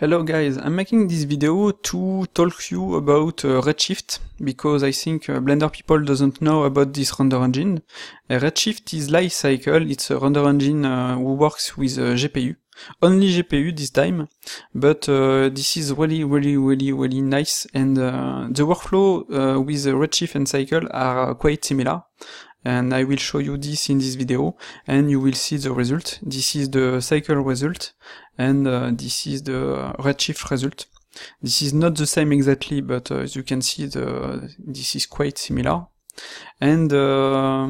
Hello guys, I'm making this video to talk you about uh, Redshift because I think uh, Blender people doesn't know about this render engine. Uh, Redshift is life cycle, it's a render engine uh, who works with uh, GPU. Only GPU this time, but uh, this is really really really really nice and the workflow with Redshift and Cycle are quite similar and I will show you this in this video and you will see the result. This is the cycle result and uh, this is the redshift result. This is not the same exactly but uh, as you can see the this is quite similar and uh,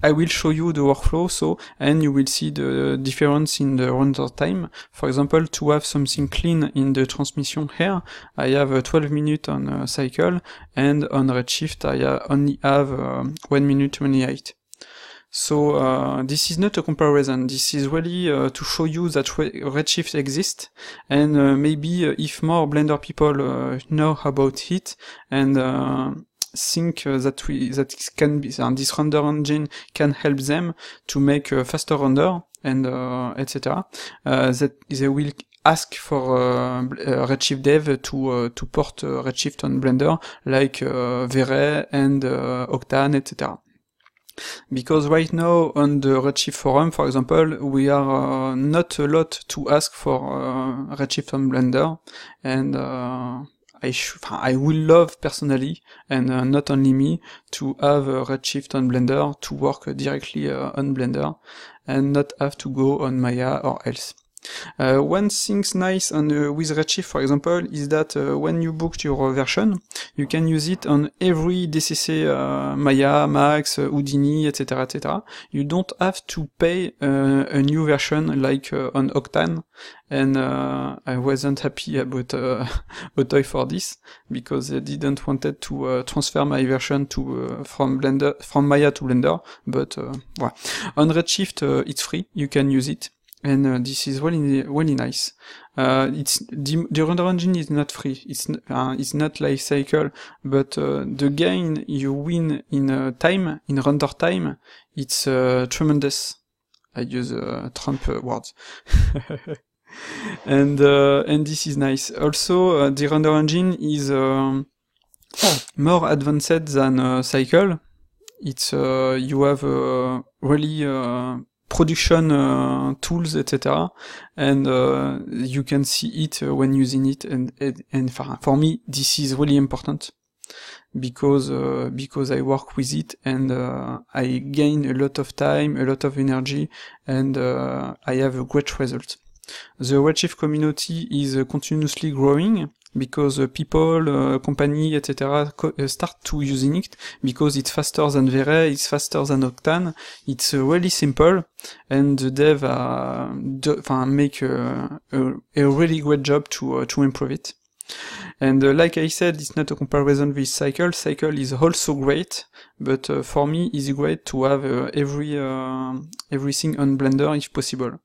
I will show you the workflow so and you will see the difference in the render time. For example, to have something clean in the transmission here, I have uh, 12 minutes on uh, cycle and on Redshift I only have uh, 1 minute 28. So uh, this is not a comparison, this is really uh, to show you that Redshift exists and uh, maybe uh, if more Blender people uh, know about it and think uh, that we that can be and this render engine can help them to make faster render and uh, etc. that they will ask for uh, Redshift Dev to uh, to port uh, Redshift on Blender, like V-Ray and Octane, etc. Because right now on the Redshift forum, for example, we are not a lot to ask for Redshift on Blender, and I I will love personally, and uh, not only me, to have Redshift on Blender to work directly uh, on Blender, and not have to go on Maya or else. Uh, one thing's nice on uh, with Redshift, for example, is that uh, when you booked your version, you can use it on every DCC uh, Maya, Max, uh, Houdini, etc., etc. You don't have to pay uh, a new version like on Octane, and I wasn't happy about uh, Otoy for this because they didn't wanted to transfer my version to from Blender from Maya to Blender, but well. on Redshift it's free, you can use it and uh, this is really really nice. Uh, it's the, the, render engine is not free. It's uh, it's not life cycle, but uh, the gain you win in uh, time in render time, it's uh, tremendous. I use Trump words. and and this is nice. Also, the render engine is um, more advanced than Cycle. It's you have really production uh, tools, etc. And uh, you can see it uh, when using it. And, and, and for me, this is really important because uh, because I work with it and uh, I gain a lot of time, a lot of energy, and uh, I have a great result. The Redshift community is continuously growing, because uh, people, uh, company, etc. Uh, start to using it because it's faster than V-Ray, it's faster than Octane, it's really simple, and the dev do, make a, a, a, really great job to to improve it. And uh, like I said, it's not a comparison with Cycle. Cycle is also great, but uh, for me, it's great to have uh, every everything on Blender if possible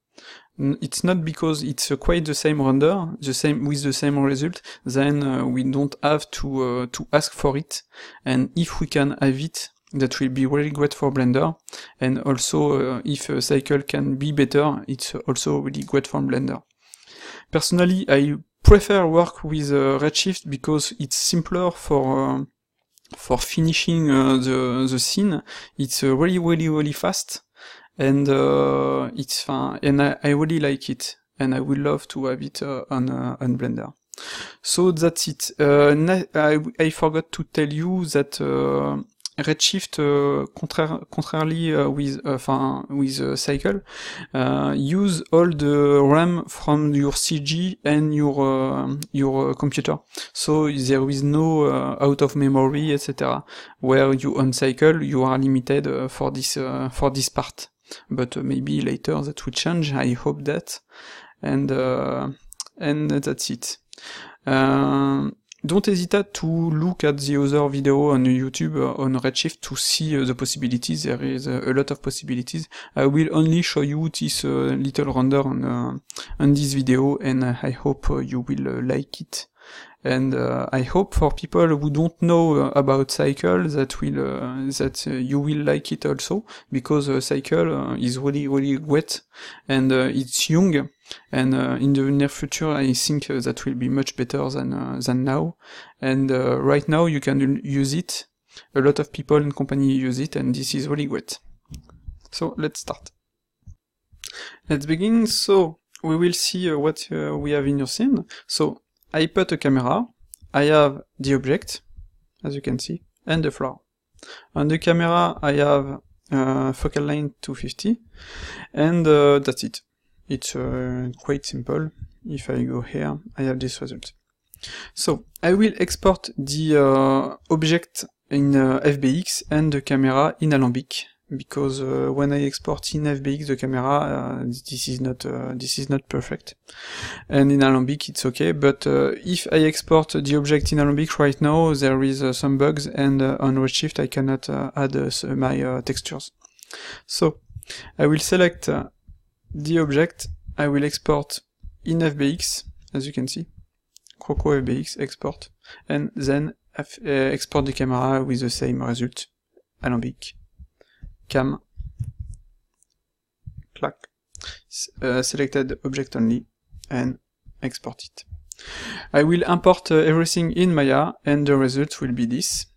it's not because it's uh, quite the same render, the same with the same result, then uh, we don't have to uh, to ask for it. And if we can have it, that will be really great for Blender. And also, uh, if a cycle can be better, it's also really great for Blender. Personally, I prefer work with uh, Redshift because it's simpler for uh, for finishing the the scene. It's really really really fast and uh, it's fun, and I, I, really like it, and I would love to have it uh, on uh, on Blender. So that's it. Uh, I, I forgot to tell you that uh, Redshift, contrarily with, with Cycle, use all the RAM from your CG and your your computer. So there is no out of memory, etc. Where you on Cycle, you are limited for this for this part but uh, maybe later that will change. I hope that, and uh, and that's it. Uh, don't hesitate to look at the other video on YouTube on Redshift to see uh, the possibilities. There is uh, a lot of possibilities. I will only show you this uh, little render on, on this video and I hope you will like it. And uh, I hope for people who don't know uh, about Cycle that will uh, that uh, you will like it also because uh, Cycle uh, is really really wet and it's young. And in the near future I think that will be much better than than now. And right now you can use it. A lot of people and company use it and this is really great so let's start. Let's begin. So we will see what we have in your scene. So I put a camera, I have the object, as you can see, and the floor. On the camera I have uh, focal length 250, and uh, that's it. It's uh, quite simple. If I go here, I have this result. So, I will export the uh, object in uh, FBX and the camera in Alembic because uh, when I export in FBX the camera, uh, this is not uh, this is not perfect, and in Alembic it's okay. But uh, if I export the object in Alembic right now, there is uh, some bugs, and uh, on Redshift I cannot add my textures. So I will select the object. I will export in FBX, as you can see, Croco FBX export, and then export the camera with the same result, Alembic cam clack uh, selected object only and export it. I will import uh, everything in Maya and the result will be this.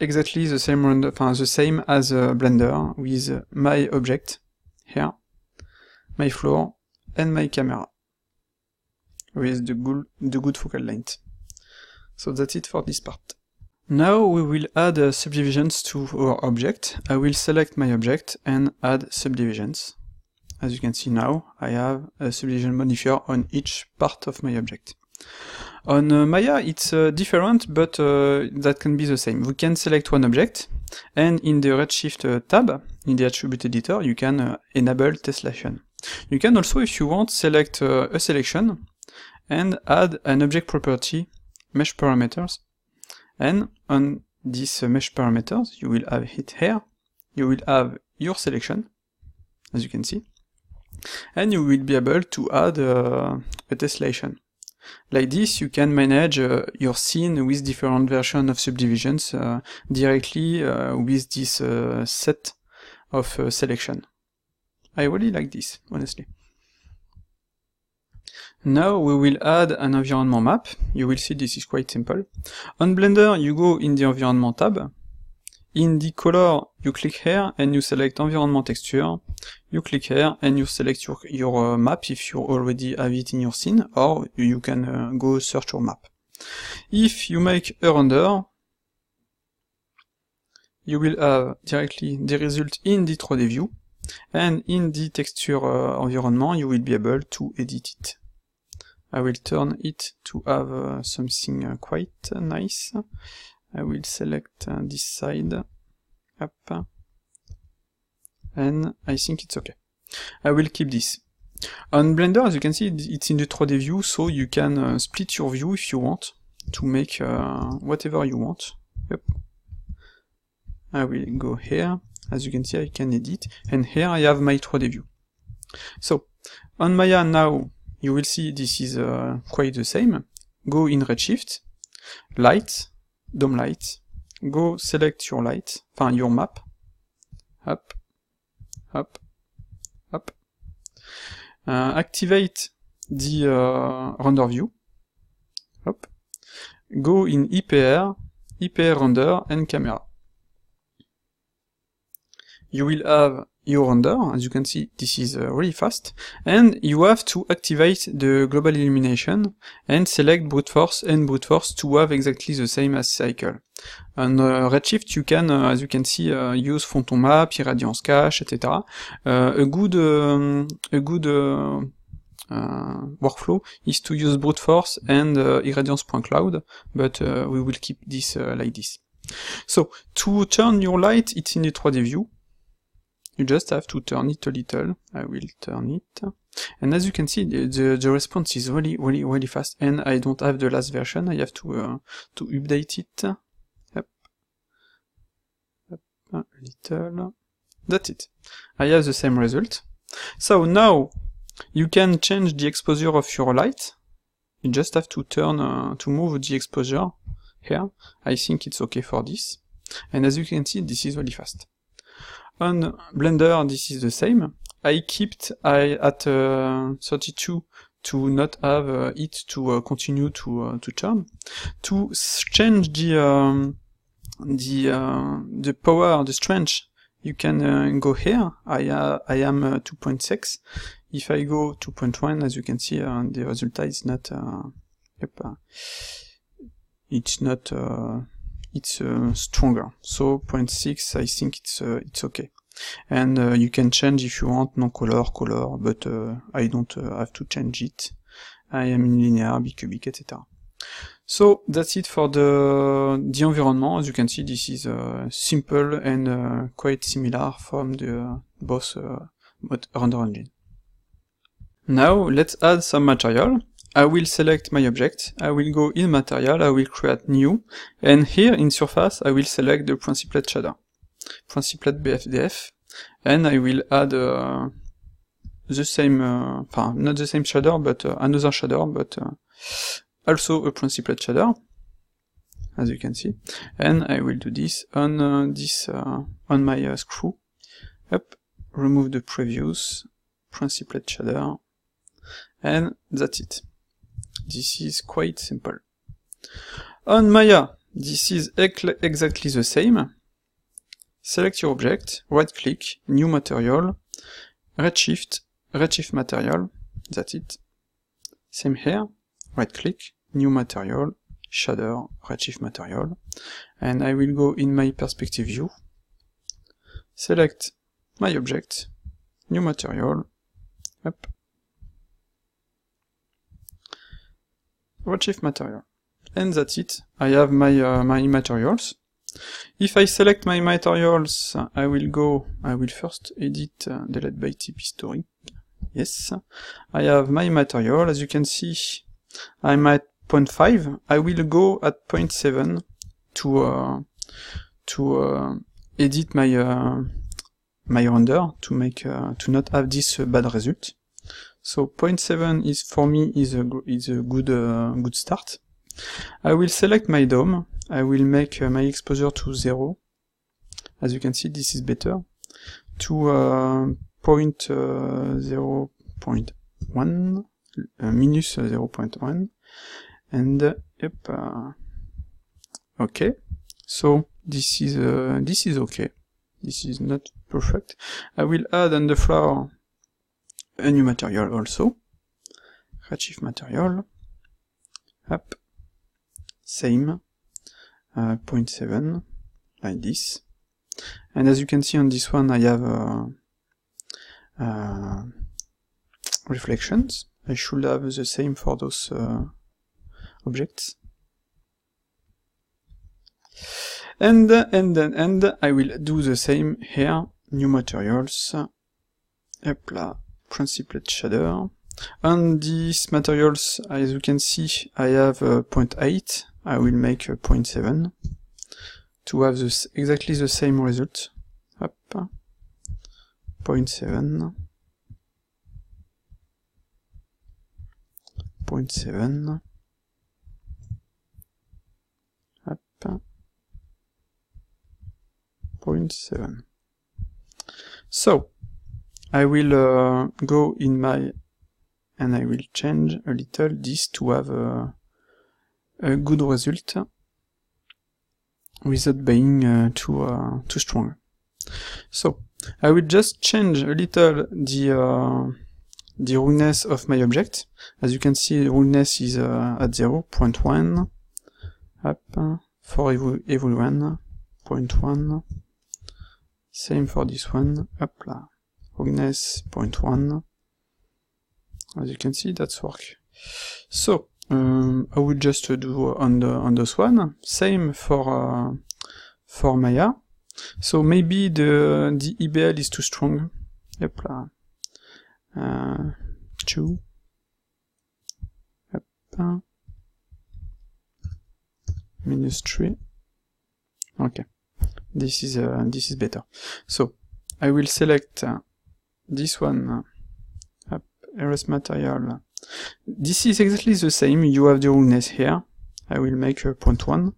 Exactly the same the same as uh, Blender with my object here, my floor and my camera with the good, the good focal length. So that's it for this part. Now we will add uh, subdivisions to our object. I will select my object and add subdivisions. As you can see now, I have a subdivision modifier on each part of my object. On uh, Maya it's uh, different, but uh, that can be the same. We can select one object, and in the Redshift uh, tab, in the attribute editor, you can uh, enable tessellation. You can also, if you want, select a selection and add an object property, mesh parameters, and on this mesh parameters, you will have it here, you will have your selection, as you can see, and you will be able to add uh, a tessellation. Like this, you can manage uh, your scene with different versions of subdivisions uh, directly uh, with this uh, set of uh, selection. I really like this, honestly. Now we will add an environment map. You will see this is quite simple. On Blender, you go in the environment tab. In the color, you click here and you select environment texture. You click here and you select your, your uh, map if you already have it in your scene, or you can uh, go search your map. If you make a render, you will have directly the result in the 3D view, and in the texture uh, environment, you will be able to edit it. I will turn it to have uh, something uh, quite nice. I will select uh, this side, up, and I think it's okay. I will keep this. On Blender, as you can see, it's in the 3D view, so you can uh, split your view if you want, to make uh, whatever you want. Yep. I will go here, as you can see I can edit, and here I have my 3D view. So, on Maya now, you will see this is uh, quite the same. Go in Redshift, Light, Dome Light, go select your light, enfin your map, up, up. Uh, activate the uh, render view, hop, go in IPR, IPR render and camera. You will have your render, as you can see this is uh, really fast, and you have to activate the global illumination and select brute force and brute force to have exactly the same as cycle. On uh, Redshift you can, uh, as you can see, uh, use Phantom Map, Irradiance Cache, etc. Uh, a good, um, a good workflow is to use brute force and irradiance.cloud, but we will keep this like this. So, to turn your light, it's in the 3D view, you just have to turn it a little. I will turn it. And as you can see, the, the, response is really, really, really fast. And I don't have the last version. I have to, uh, to update it. Yep. Yep. A little. That's it. I have the same result. So now, you can change the exposure of your light you just have to turn, uh, to move the exposure here. I think it's okay for this. And as you can see, this is really fast. On Blender, this is the same. I kept I, at uh, 32 to not have uh, it to uh, continue to uh, to turn. To change the um, the uh, the power, the strength, you can uh, go here. I I am 2.6. If I go 2.1, as you can see, the result is not. yep, it's not. It's stronger. So 0.6, I think it's it's okay. And uh, you can change if you want no color color but uh, I don't uh, have to change it. I am in linear bicubic etc so that's it for the the environment. As you can see this is uh, simple and uh, quite similar from the both uh, render engine. Now let's add some material I will select my object, I will go in material, I will create new, and here in surface I will select the Principled shader. Principled BSDF, and I will add uh, the same, uh, not the same shader, but uh, another shader, but uh, also a Principled shader, as you can see, and I will do this on uh, this uh, on my screw. Up, remove the previous Principled shader, and that's it. This is quite simple. On Maya, this is exactly the same. Select your object, right click, new material, redshift, redshift material, that's it. Same here, right click, new material, shader, redshift material, and I will go in my perspective view, select my object, new material, up, redshift material. And that's it. I have my, uh, my materials. If I select my materials, I will go, I will first edit uh, delete by tip history. Yes, I have my material. As you can see, I'm at 0.5. I will go at 0.7 to uh, to uh, edit my uh, my render to make uh, to not have this uh, bad result. So 0.7 is for me is a is a good good start. I will select my dome I will make uh, my exposure to 0. As you can see, this is better. To uh, point uh, 0 0.1, uh, minus 0 0.1, and uh, yep, uh, okay. So this is uh, this is okay. This is not perfect. I will add on the floor a new material also. Redshift material. Up. Same. Uh, 0.7 like this. And as you can see on this one I have uh, uh, reflections. I should have the same for those uh, objects. And and then and I will do the same here. New materials. Hopla, Principled shader. On these materials as you can see I have uh, 0.8 I will make a 0.7 to have this exactly the same result. Up, 0.7, 0.7, up, 0.7. So, I will uh, go in my, and I will change a little this to have a a good result without being uh, too uh, too strong. So I will just change a little the uh, the roughness of my object. As you can see, roughness is uh, at 0, 0.1, up, for every, everyone, 0.1, same for this one, up, roughness 0.1, as you can see, that's work. So, um, I will just do on the on this one. Same for uh, for Maya. So maybe the the EBL is too strong. Yep. Uh, two. Yep. Minus three. Okay. This is uh, this is better. So I will select uh, this one. Uh, erase material This is exactly the same, you have the roughness here. I will make a point one.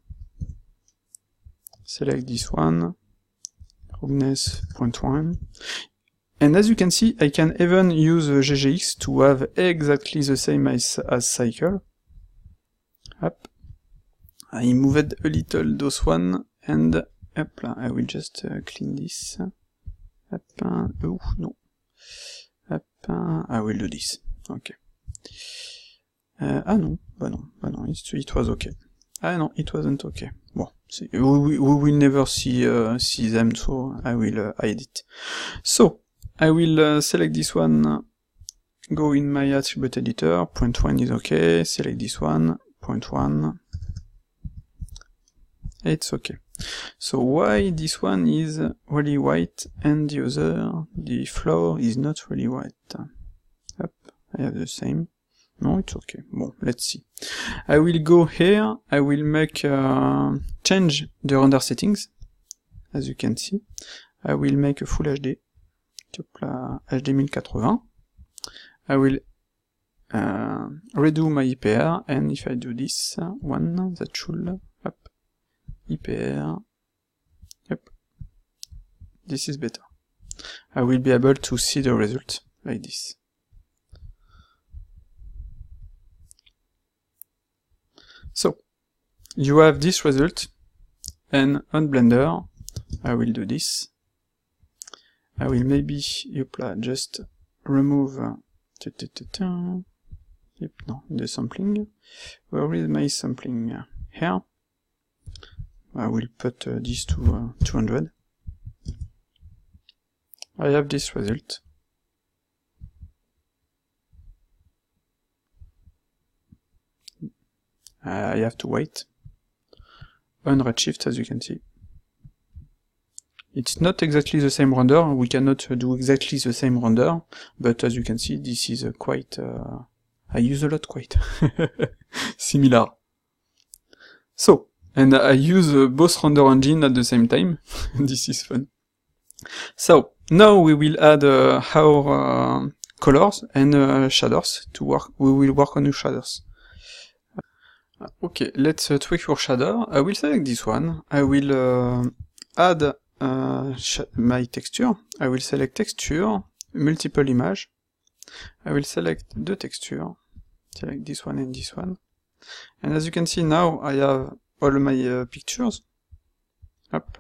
Select this one, roughness point one. And as you can see, I can even use GGX to have exactly the same as, as cycle. Up. I moved a little those one, and up, I will just uh, clean this. Up, uh, oh, no. Up, uh, I will do this. Okay. Uh, ah non, bah non, bah non, it, was okay. Ah no, it wasn't okay. Bon, see, we, we, will never see uh, see them, so I will uh, hide it. So, I will uh, select this one, go in my attribute editor, point one is okay, select this one, point one, it's okay. So why this one is really white and the other, the floor is not really white? Up, I have the same. No, it's okay. Well, let's see. I will go here, I will make, uh, change the render settings, as you can see. I will make a full HD, HD 1080. I will uh, redo my IPR, and if I do this one, that should, up, IPR, yep, this is better. I will be able to see the result, like this. So, you have this result, and on Blender, I will do this. I will maybe, yopla, just remove, uh, yep, no, the sampling. Where is my sampling? Here. I will put uh, this to uh, 200. I have this result. I have to wait on Redshift as you can see. It's not exactly the same render, we cannot do exactly the same render, but as you can see this is quite... Uh, I use a lot quite similar. So, and I use both render engine at the same time, this is fun. So, now we will add uh, our uh, colors and uh, shaders to work, we will work on the shaders. Okay, let's uh, tweak your shader. I will select this one. I will uh, add uh, my texture. I will select texture, multiple image. I will select the texture. Select this one and this one. And as you can see now, I have all my uh, pictures. Hop.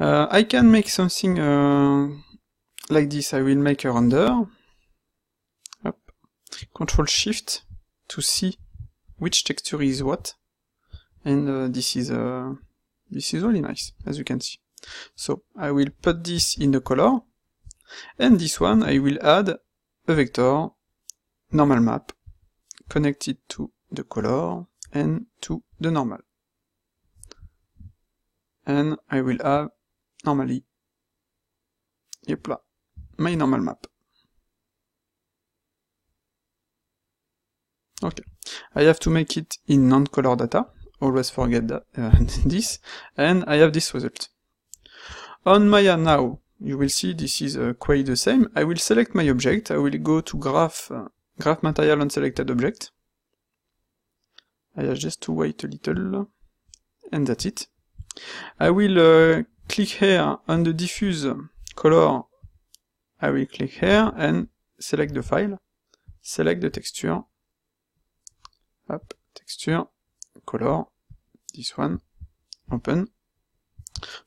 Uh, I can make something uh, like this. I will make a render. Hop. Control Shift to see which texture is what, and uh, this is uh, this is really nice, as you can see. So I will put this in the color, and this one I will add a vector normal map connected to the color and to the normal. And I will have normally, yep, my normal map. Okay. I have to make it in non-color data, always forget that, uh, this, and I have this result. On Maya now, you will see this is uh, quite the same. I will select my object, I will go to graph, uh, graph material on selected object. I just to wait a little, and that's it. I will uh, click here on the diffuse color, I will click here and select the file, select the texture, Hop, texture, color, this one, open.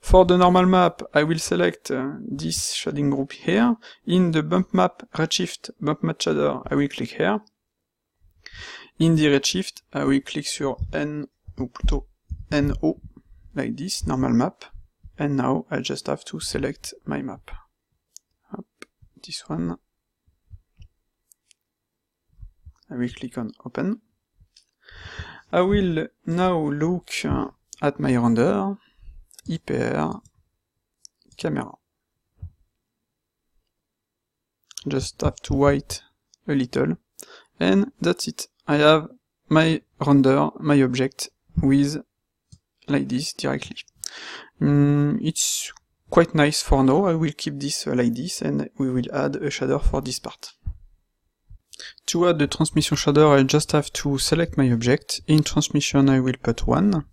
For the normal map, I will select uh, this shading group here. In the bump map redshift bump map shader, I will click here. In the redshift, I will click sur N, ou plutôt NO, like this, normal map. And now I just have to select my map. This one. I will click on open. I will now look at my render, IPR, camera. Just have to wait a little, and that's it. I have my render, my object, with like this directly. Mm, it's quite nice for now, I will keep this uh, like this, and we will add a shader for this part. To add the transmission shader, I just have to select my object. In transmission, I will put 1.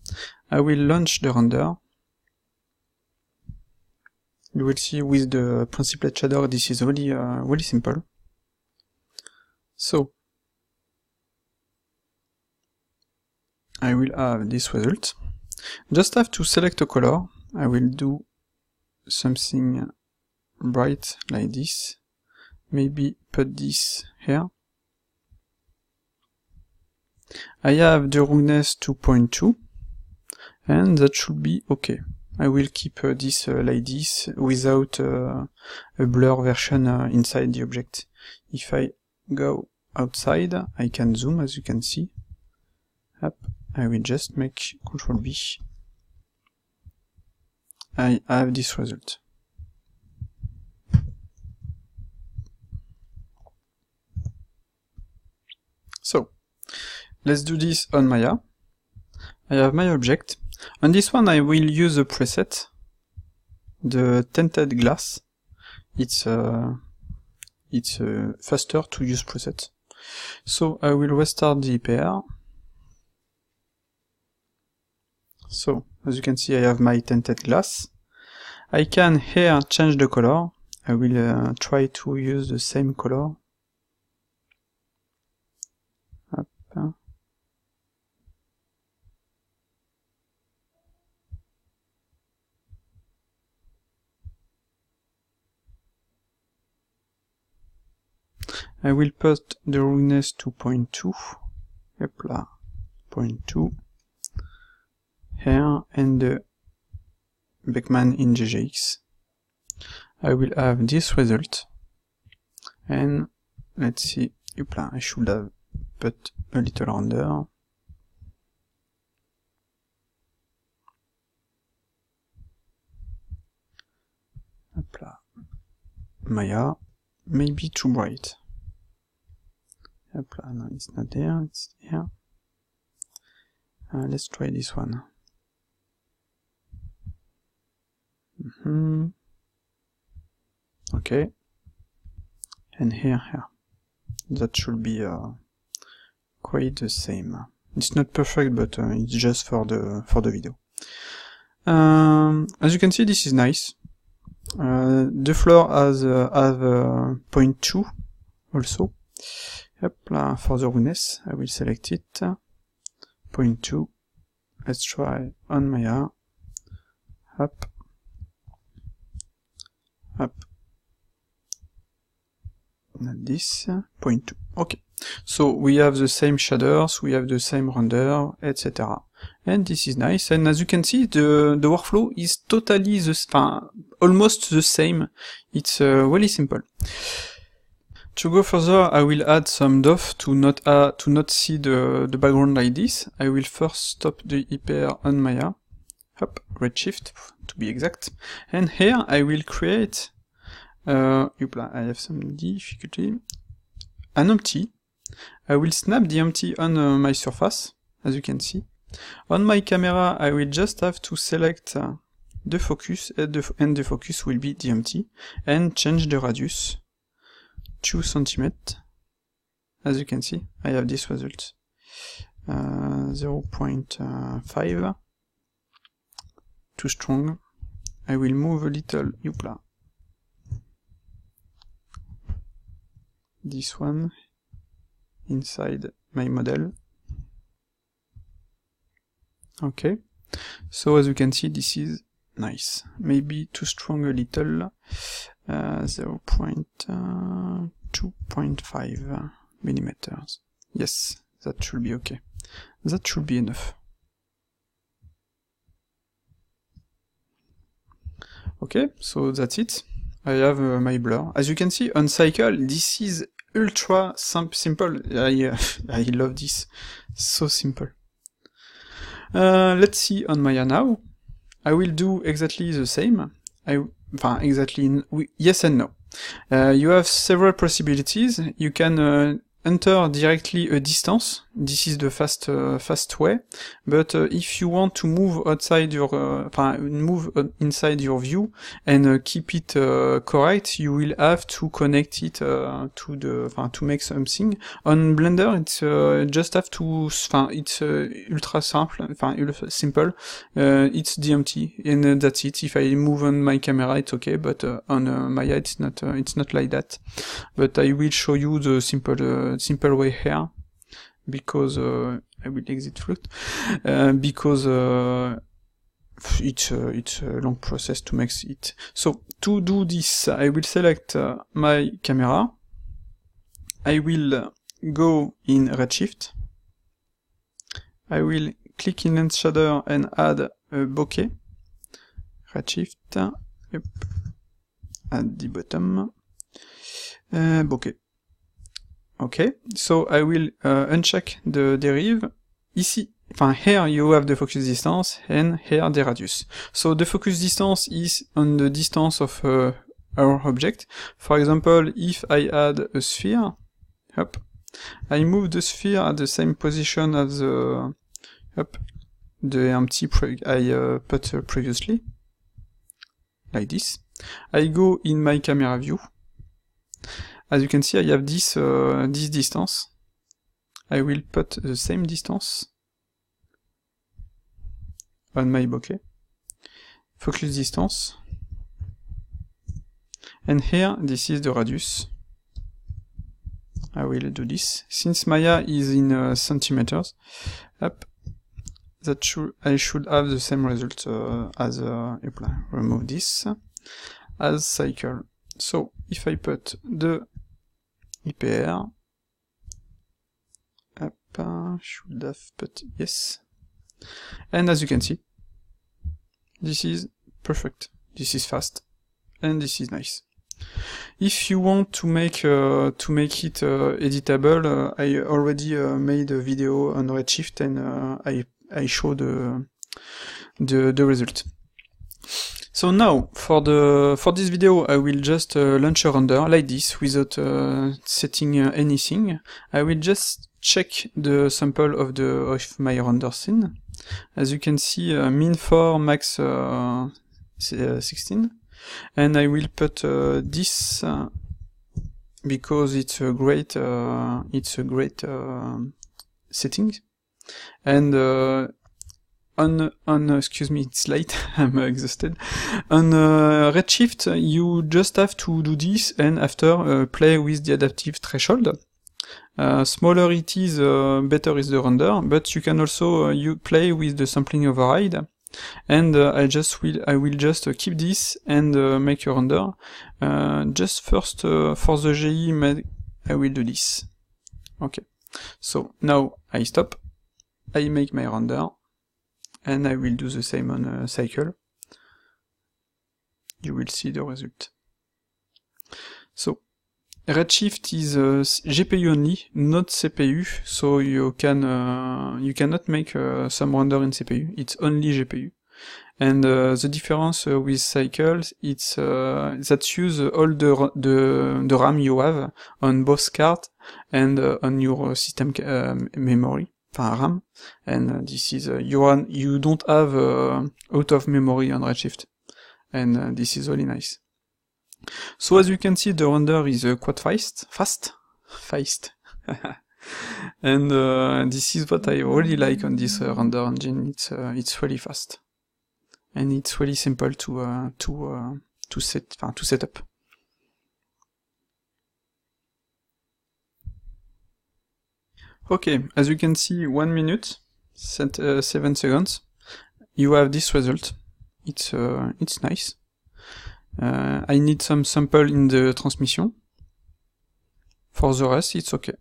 I will launch the render. You will see with the Principled shader, this is really, uh, really simple. So, I will have this result. Just have to select a color. I will do something bright like this. Maybe put this here. I have the roughness 2.2 and that should be okay. I will keep uh, this uh, like this without uh, a blur version uh, inside the object. If I go outside, I can zoom as you can see. Up, I will just make Control B. I have this result. So, let's do this on Maya. I have my object. On this one I will use a preset, the tinted glass. It's uh, it's uh, faster to use preset. So I will restart the IPR. So, as you can see I have my tinted glass. I can here change the color. I will uh, try to use the same color. Up. I will put the roughness to 0.2. Yep, là. 0.2 here and the Beckmann in GGX. I will have this result and let's see, Youpla, I should have put a little under. Hopla. Maya, maybe too bright. Hopla, no, it's not there, it's here. Uh, let's try this one. Mm -hmm. Okay. And here, here. That should be uh, quite the same. It's not perfect, but uh, it's just for the for the video. Um, as you can see, this is nice. Uh, the floor has uh, have uh, point two also. Yep, for the roughness, I will select it. Point two. Let's try on Maya. Up. Up. And this point two. Okay. So we have the same shaders, we have the same render, etc. And this is nice. And as you can see, the the workflow is totally the uh, almost the same. It's uh, really simple. To go further, I will add some DOF to not uh, to not see the the background like this. I will first stop the hyper on Maya. Hop, redshift to be exact. And here I will create. Uh, I have some difficulty. An empty I will snap the empty on uh, my surface, as you can see. On my camera, I will just have to select uh, the focus, and the, and the focus will be the empty, and change the radius 2 centimeters. As you can see, I have this result. Uh, 0.5 too strong. I will move a little, youpla. This one inside my model. Okay, so as you can see, this is nice. Maybe too strong a little, uh, 0 0.2.5 uh, millimeters. Yes, that should be okay. That should be enough. Okay, so that's it. I have uh, my blur. As you can see, on cycle, this is ultra simple. I, uh, I love this. So simple. Uh, let's see on Maya now. I will do exactly the same. I, exactly, yes and no. Uh, you have several possibilities. You can uh, enter directly a distance. This is the fast uh, fast way. But uh, if you want to move outside your, uh, move inside your view and uh, keep it uh, correct, you will have to connect it uh, to the, to make something. On Blender, it's just have to, it's ultra simple, simple. it's DMT and that's it. If I move on my camera, it's okay, but on Maya, it's not, it's not like that. But I will show you the simple simple way here because uh, I will exit Flute uh, because uh, it's uh, it's a long process to make it. So to do this, I will select uh, my camera. I will go in Redshift. I will click in Lens Shader and add a bokeh. Redshift. Yep. At the bottom. Uh, bokeh. Okay, so I will uh, uncheck the derive. Ici, enfin, here you have the focus distance and here the radius. So the focus distance is on the distance of uh, our object. For example, if I add a sphere, up, I move the sphere at the same position as the, up, the empty I uh, put previously, like this. I go in my camera view, as you can see, I have this, uh, this distance. I will put the same distance on my bokeh. Focus distance. And here, this is the radius. I will do this. Since Maya is in uh, centimeters, that should I should have the same result uh, as uh. Remove this as cycle. So if I put the IPR. Up, should have put yes. And as you can see, this is perfect. This is fast, and this is nice. If you want to make uh, to make it uh, editable, uh, I already uh, made a video on Redshift and uh, I I show the the the result. So now, for the for this video, I will just uh, launch a render like this, without uh, setting uh, anything. I will just check the sample of the of my render scene. As you can see, uh, min 4, max uh, uh, 16, and I will put this because it's a great it's a great setting, and on on uh, excuse me it's late i'm exhausted. On uh, redshift you just have to do this and after uh, play with the adaptive threshold. Uh, smaller it is uh, better is the render but you can also uh, you play with the sampling override. And I just will I will just keep this and make a render. Just first for the GE I will do this. Okay. So now I stop. I make my render and I will do the same on a cycle. You will see the result. So, Redshift is uh, GPU only, not CPU, so you can uh, you cannot make uh, some render in CPU. It's only GPU. And uh, the difference uh, with cycles, it's uh, that use all the, the the RAM you have on both card and on your system memory. RAM, and uh, this is uh, you run you don't have uh, out of memory on Redshift, and this is really nice. So as you can see, the render is quite fast, fast, fast. and uh, this is what I really like on this uh, render engine. It's uh, it's really fast, and it's really simple to to to set to set up. Okay, as you can see, one minute, set, uh, seven seconds, you have this result. It's uh, it's nice. Uh, I need some sample in the transmission. For the rest, it's okay.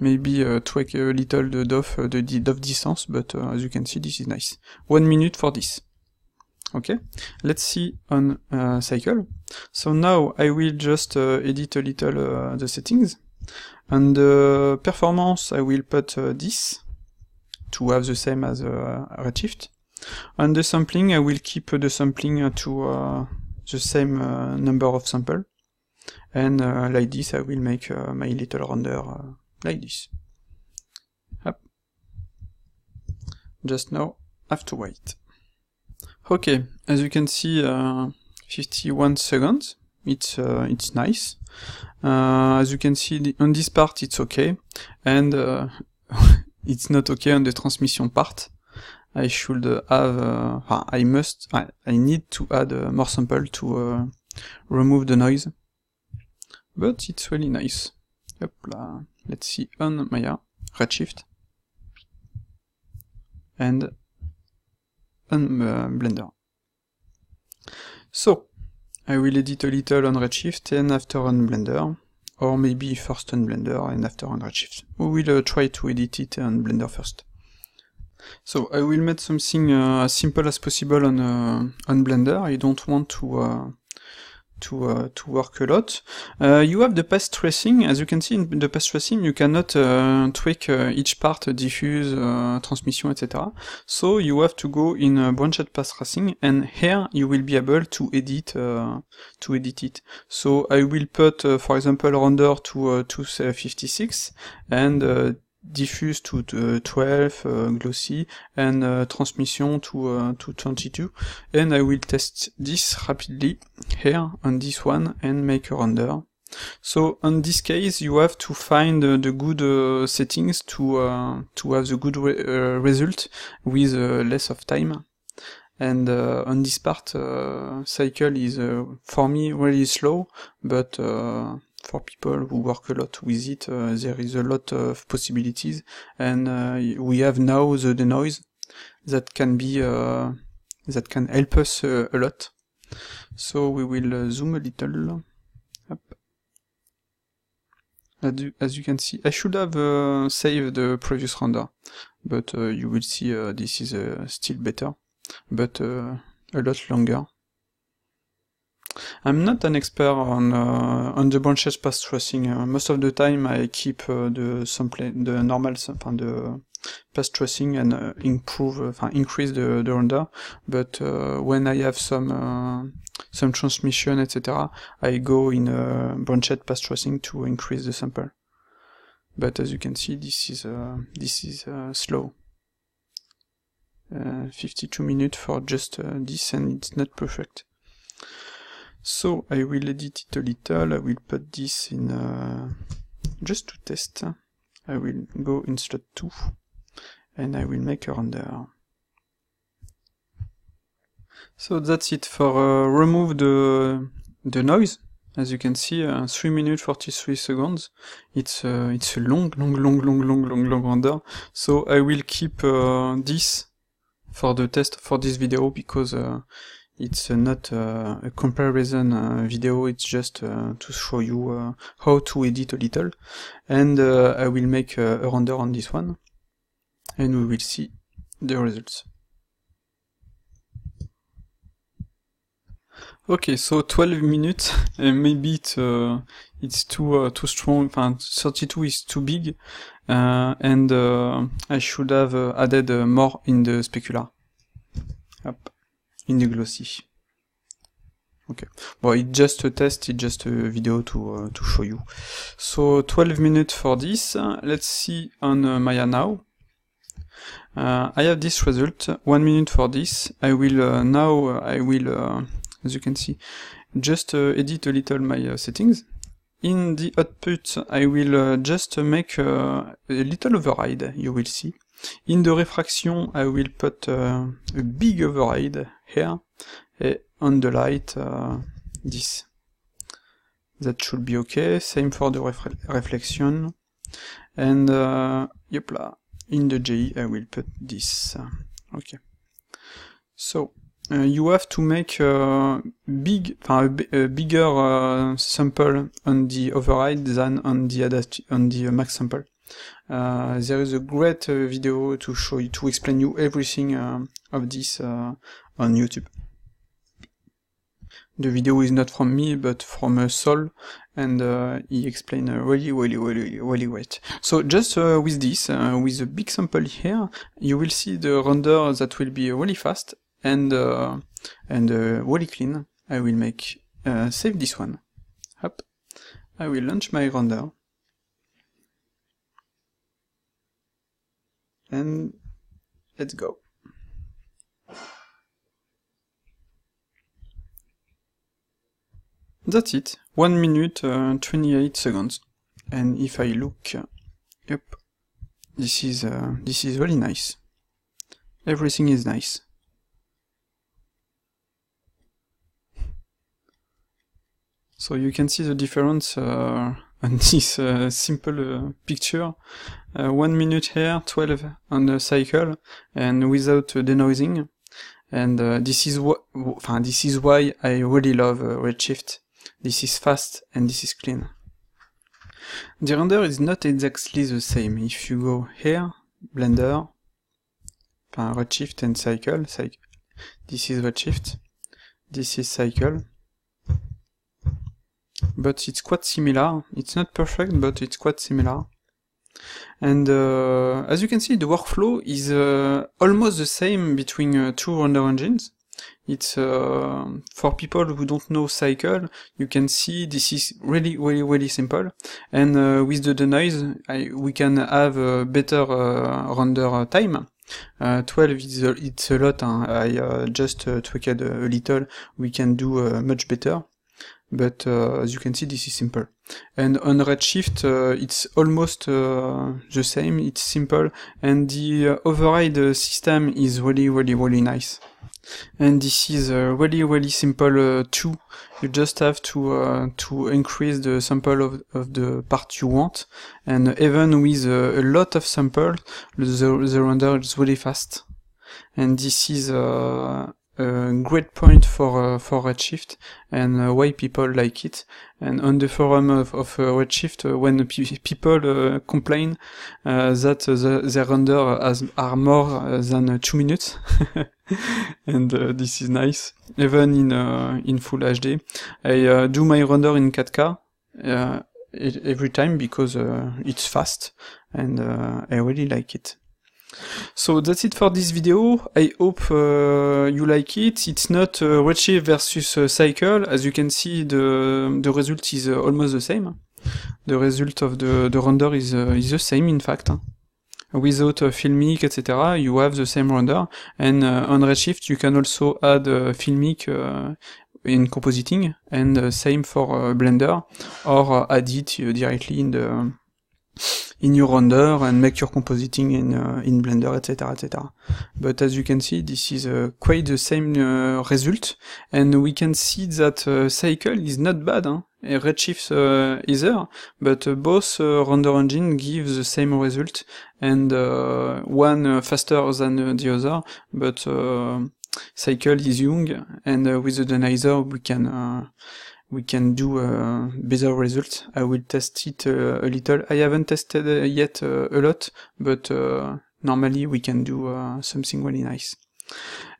Maybe uh, tweak a little the DOF, uh, the DOF distance, but uh, as you can see, this is nice. One minute for this. Okay, let's see on uh, cycle. So now I will just uh, edit a little uh, the settings. And the performance I will put uh, this to have the same as uh, Redshift. And the sampling I will keep the sampling to uh, the same number of sample. and uh, like this I will make uh, my little render uh, like this. Just now, have to wait. Okay, as you can see, uh, 51 seconds. It's uh, it's nice. Uh, as you can see on this part, it's okay, and uh, it's not okay on the transmission part. I should have, uh, I must, I, I need to add uh, more sample to remove the noise. But it's really nice. Là. Let's see on Maya, Redshift, and on uh, Blender. So, I will edit a little on Redshift and after on Blender, or maybe first on Blender and after on Redshift. We will uh, try to edit it on Blender first. So I will make something uh, as simple as possible on uh, on Blender. I don't want to uh, to uh, to work a lot. Uh, you have the path tracing. As you can see in the path tracing, you cannot uh, tweak each part, diffuse, transmission, etc. So you have to go in uh, branched path tracing, and here you will be able to edit to edit it. So I will put, for example, render to 256 and diffuse to 12, uh, glossy, and uh, transmission to, uh, to 22. And I will test this rapidly here on this one and make a render. So on this case, you have to find uh, the good uh, settings to uh, to have the good re result with less of time. And on this part, cycle is for me really slow, but for people who work a lot with it, uh, there is a lot of possibilities, and uh, we have now the denoise that can be uh, that can help us uh, a lot. So we will uh, zoom a little. Up. As you, can see, I should have uh, saved the previous render, but you will see this is still better, but a lot longer. I'm not an expert on uh, on the branches path tracing. Uh, most of the time, I keep uh, the sample, the normal, the path tracing and uh, improve, uh, increase the, the render. But uh, when I have some some transmission, etc., I go in uh, branched path tracing to increase the sample. But as you can see, this is this is slow. 52 minutes for just this, and it's not perfect. So I will edit it a little, I will put this in, uh, just to test, I will go in slot 2, and I will make a render. So that's it for uh, remove the, the noise. As you can see, uh, 3 minutes 43 seconds. It's uh, it's a long, long, long, long, long, long, long render. So I will keep uh, this for the test for this video because uh, it's uh, not uh, a comparison uh, video, it's just to show you how to edit a little. And I will make a render on this one, and we will see the results. Okay, so 12 minutes, and maybe it, uh, it's too uh, too strong. 32 is too big, uh, and I should have added more in the specular. Yep in the glossy. Okay, well, it's just a test, it's just a video to, uh, to show you. So 12 minutes for this, let's see on uh, Maya now. Uh, I have this result, 1 minute for this. I will uh, now, uh, I will, as you can see, just edit a little my settings. In the output, I will just make a little override, you will see. In the refraction, I will put a big override here and on the light uh, this. That should be okay. Same for the ref reflection. And uh, yep in the GI I will put this. Okay. So uh, you have to make a big a, bigger uh, sample on the override than on the on the max sample. Uh, there is a great uh, video to show you to explain you everything uh, of this on YouTube. The video is not from me, but from uh, Saul, and uh, he explained uh, really, really, really, really great. So just uh, with this, uh, with a big sample here, you will see the render that will be really fast and uh, and really clean. I will make save this one. Up, I will launch my render. And let's go. That's it. 1 minute uh, 28 seconds. And if I look, uh, yep, this is uh, this is really nice. Everything is nice. So you can see the difference uh, on this uh, simple uh, picture. Uh, 1 minute here, 12 on the cycle, and without denoising. And this is what this is why I really love Redshift this is fast and this is clean. The render is not exactly the same. If you go here, Blender, Redshift and Cycle, cycle. this is Redshift, this is Cycle, but it's quite similar. It's not perfect, but it's quite similar. And uh, as you can see, the workflow is uh, almost the same between uh, two render engines. It's uh, for people who don't know cycle, you can see this is really, really, really simple. And uh, with the denoise, I, we can have a better uh, render time. Uh, 12 is a, it's a lot, hein. I uh, just uh, tweaked a, little, we can do much better. But as you can see, this is simple. And on Redshift, it's almost the same, it's simple, and the override system is really, really, really nice and this is uh, really really simple uh, you just have to uh, to increase the sample of, of the part you want. And even with uh, a lot of samples the, the render is really fast. And this is uh, a great point for uh, for Redshift and why people like it. And on the forum of, of Redshift, when people complain that the, their render has, are more than two minutes, and uh, this is nice. Even in uh, in Full HD, I do my render in 4K every time because it's fast, and I really like it. So that's it for this video. I hope uh, you like it. It's not uh, Redshift versus uh, Cycle. As you can see, the the result is uh, almost the same. The result of the, the render is, uh, is the same, in fact. Without uh, Filmic, etc., you have the same render. And on Redshift, you can also add Filmic in compositing, and same for Blender, or add it directly in the in your render and make your compositing in uh, in Blender, etc., etc. But as you can see, this is uh, quite the same uh, result, and we can see that uh, cycle is not bad. Huh? Redshift uh, either, but uh, both render engine give the same result, and one faster than the other, but cycle is young, and with the denoiser we can we can do better result. I will test it uh, a little. I haven't tested yet uh, a lot, but uh, normally we can do something really nice.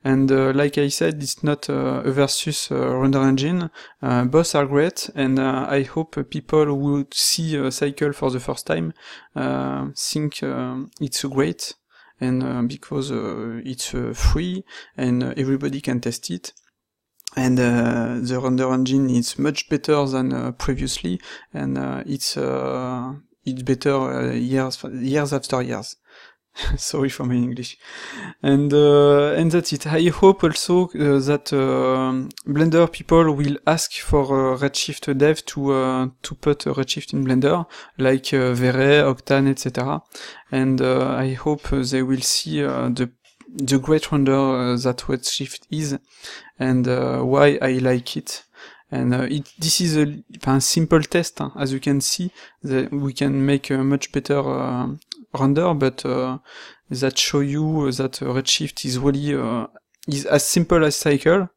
And uh, like I said, it's not uh, a versus uh, render engine. both are great, and I hope people who see Cycle for the first time think it's great, and because it's free and everybody can test it and uh, the render engine is much better than uh, previously, and uh, it's it's better years years after years. Sorry for my English. And uh, and that's it. I hope also that Blender people will ask for Redshift dev to to put Redshift in Blender, like Vray, Octane, etc. And I hope they will see the the great wonder uh, that Redshift is and uh, why I like it. And uh, it, this is a, simple test, hein. as you can see, that we can make a much better uh, render, but uh, that show you that Redshift is really uh, is as simple as Cycle,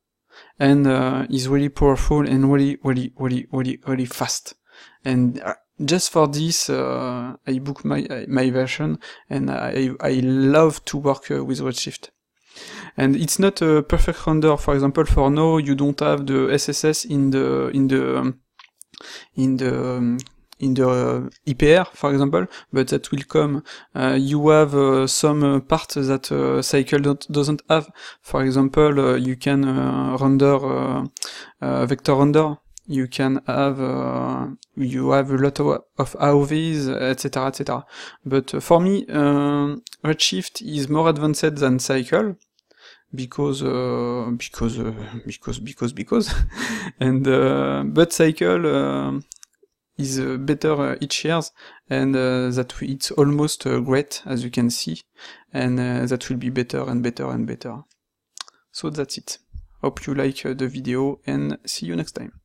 and is really powerful and really, really, really, really, really fast. And just for this, uh, I book my my version, and I I love to work uh, with Redshift. And it's not a perfect render. For example, for now you don't have the SSS in the in the in the um, in the uh, IPR, for example, but that will come. Uh, you have uh, some parts that Cycle doesn't have. For example, you can render vector render you can have uh, you have a lot of, AOVs, etc., etc. But for me, uh, Redshift is more advanced than Cycle because because because because because and but Cycle uh, is uh, better uh, each year and uh, that it's almost great as you can see and that will be better and better and better. So that's it. Hope you like the video and see you next time.